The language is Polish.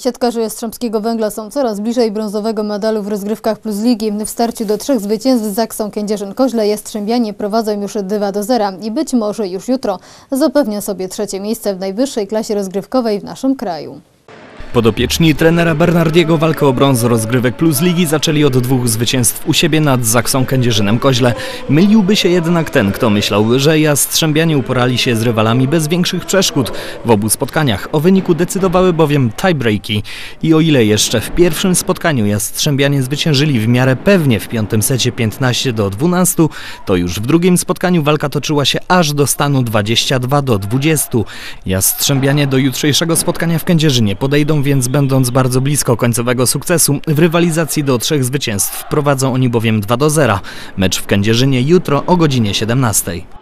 Siatkarze Jastrzębskiego Węgla są coraz bliżej brązowego medalu w rozgrywkach Plus Ligi. W starciu do trzech zwycięstw z Zaksą Kędzierzyn-Koźle Jastrzębianie prowadzą już 2 do 0 i być może już jutro zapewnią sobie trzecie miejsce w najwyższej klasie rozgrywkowej w naszym kraju. Podopieczni trenera Bernardiego walkę o brąz rozgrywek Plus Ligi zaczęli od dwóch zwycięstw u siebie nad Zaksą Kędzierzynem Koźle. Myliłby się jednak ten, kto myślał, że Jastrzębianie uporali się z rywalami bez większych przeszkód. W obu spotkaniach o wyniku decydowały bowiem tiebreaki. I o ile jeszcze w pierwszym spotkaniu Jastrzębianie zwyciężyli w miarę pewnie w piątym secie 15 do 12, to już w drugim spotkaniu walka toczyła się aż do stanu 22 do 20. Jastrzębianie do jutrzejszego spotkania w Kędzierzynie podejdą więc będąc bardzo blisko końcowego sukcesu. W rywalizacji do trzech zwycięstw prowadzą oni bowiem 2 do 0. Mecz w Kędzierzynie jutro o godzinie 17.